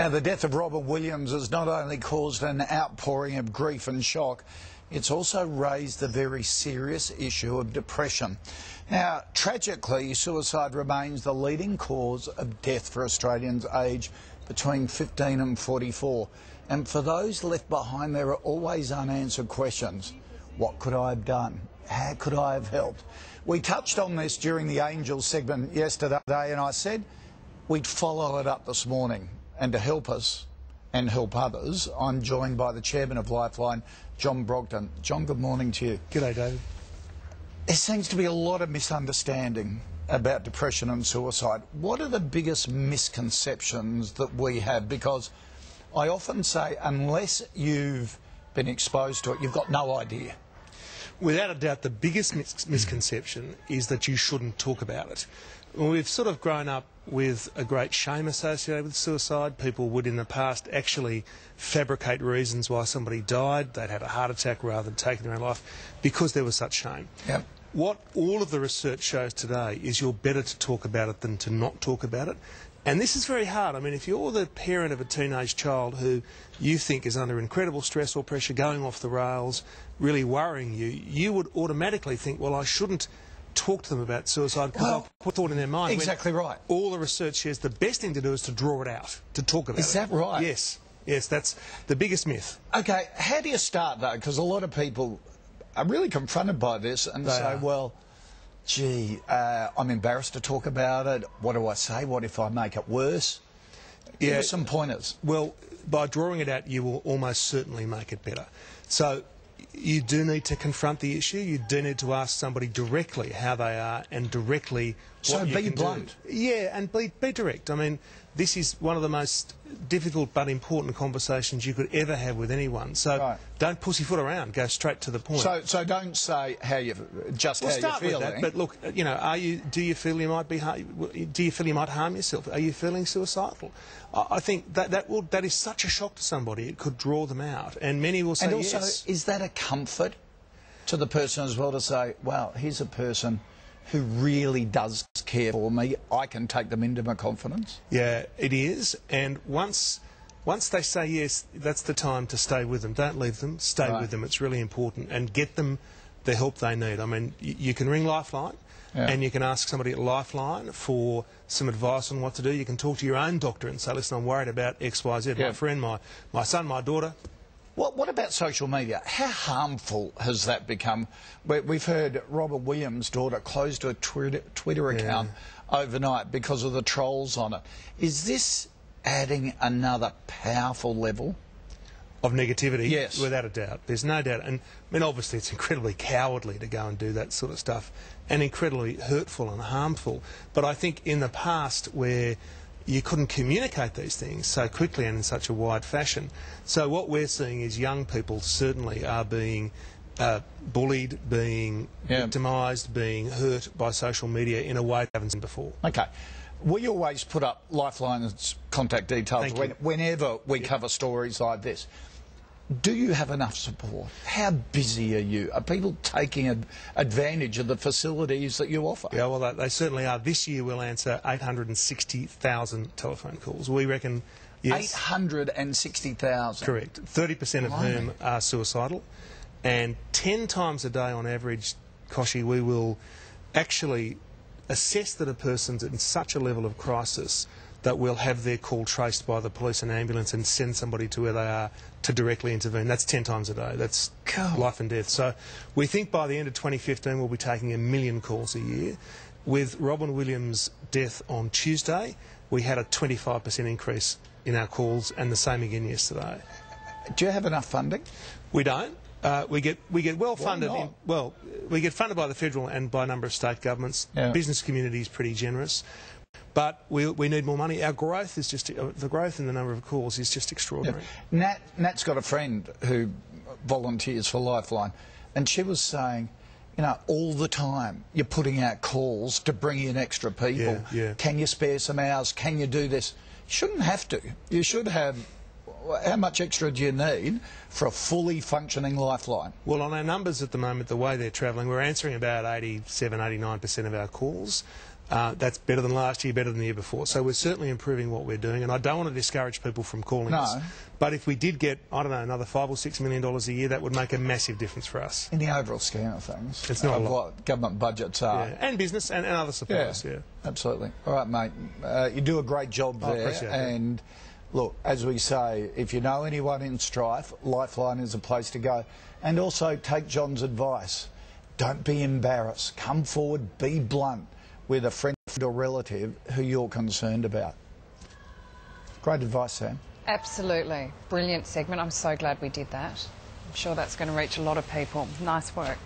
Now, the death of Robin Williams has not only caused an outpouring of grief and shock, it's also raised the very serious issue of depression. Now, tragically, suicide remains the leading cause of death for Australians aged between 15 and 44. And for those left behind, there are always unanswered questions. What could I have done? How could I have helped? We touched on this during the Angels segment yesterday, and I said we'd follow it up this morning. And to help us and help others, I'm joined by the chairman of Lifeline, John Brogden. John, good morning to you. G'day, David. There seems to be a lot of misunderstanding about depression and suicide. What are the biggest misconceptions that we have? Because I often say, unless you've been exposed to it, you've got no idea. Without a doubt, the biggest mis misconception is that you shouldn't talk about it. We've sort of grown up with a great shame associated with suicide. People would in the past actually fabricate reasons why somebody died. They'd had a heart attack rather than taking their own life because there was such shame. Yep. What all of the research shows today is you're better to talk about it than to not talk about it. And this is very hard. I mean, if you're the parent of a teenage child who you think is under incredible stress or pressure, going off the rails, really worrying you, you would automatically think, well, I shouldn't talk to them about suicide because Well, I'll put thought in their mind. exactly right. All the research says the best thing to do is to draw it out, to talk about Is it. that right? Yes. Yes, that's the biggest myth. Okay, how do you start though? Because a lot of people are really confronted by this and They say, are. well, gee, uh, I'm embarrassed to talk about it. What do I say? What if I make it worse? Give Yeah. us some pointers. Well, by drawing it out, you will almost certainly make it better. So you do need to confront the issue. You do need to ask somebody directly how they are and directly So what you be can do. blunt. Yeah, and be, be direct. I mean, this is one of the most difficult but important conversations you could ever have with anyone. So Right. don't pussyfoot around. Go straight to the point. So, so don't say how you just Well, how start you're feeling. with that. But look, you know, are you? Do you feel you might be? Do you feel you might harm yourself? Are you feeling suicidal? I I think that that will that is such a shock to somebody. It could draw them out, and many will say and also, yes. is that a comfort to the person as well to say, well, here's a person who really does care for me. I can take them into my confidence. Yeah, it is. And once once they say yes, that's the time to stay with them. Don't leave them. Stay Right. with them. It's really important, and get them the help they need. I mean, you, can ring Lifeline. Yeah. And you can ask somebody at Lifeline for some advice on what to do. You can talk to your own doctor and say, listen, I'm worried about X, Y, Z. Yeah. My friend, my, my son, my daughter. What, what about social media? How harmful has that become? We, we've heard Robin Williams' daughter closed her Twitter, Twitter account overnight because of the trolls on it. Is this adding another powerful level? of negativity. Yes. Without a doubt. There's no doubt. And I mean, obviously, it's incredibly cowardly to go and do that sort of stuff and incredibly hurtful and harmful. But I think in the past, where you couldn't communicate these things so quickly and in such a wide fashion. So what we're seeing is young people certainly are being uh, bullied, being Yeah. victimised, being hurt by social media in a way they haven't seen before. Okay. We always put up Lifeline's contact details when, whenever we cover stories like this. Do you have enough support? How busy are you? Are people taking advantage of the facilities that you offer? Yeah, well, they, certainly are. This year we'll answer 860,000 telephone calls. We reckon, yes, 860,000. correct. 30% of Blimey. whom are suicidal. And 10 times a day on average, Kochie, we will actually assess that a person's in such a level of crisis that we'll have their call traced by the police and ambulance and send somebody to where they are to directly intervene. That's 10 times a day. That's Cool. life and death. So we think by the end of 2015 we'll be taking a million calls a year. With Robin Williams' death on Tuesday, we had a 25% increase in our calls and the same again yesterday. Do you have enough funding? We don't. Uh, we get we get well funded. In, well, we get funded by the federal and by a number of state governments. Yeah. Business community is pretty generous, but we, we need more money. Our growth is just the growth in the number of calls is just extraordinary. Nat, Nat's got a friend who volunteers for Lifeline, and she was saying, you know, all the time you're putting out calls to bring in extra people. Yeah, yeah. Can you spare some hours? Can you do this? You shouldn't have to. You should have. How much extra do you need for a fully functioning Lifeline? Well, on our numbers at the moment, the way they're travelling, we're answering about 87, 89% of our calls. Uh, that's better than last year, better than the year before. So we're certainly improving what we're doing, and I don't want to discourage people from calling No. us. But if we did get, I don't know, another five or six million dollars a year, that would make a massive difference for us. In the overall scheme of things, It's not a lot. what government budgets are. Yeah. And business and, and other suppliers. Yeah. absolutely. All right, mate. Uh, you do a great job I there. appreciate that. Look, as we say, if you know anyone in strife, Lifeline is a place to go. And also take John's advice. Don't be embarrassed. Come forward, be blunt with a friend or relative who you're concerned about. Great advice, Sam. Absolutely. Brilliant segment. I'm so glad we did that. I'm sure that's going to reach a lot of people. Nice work.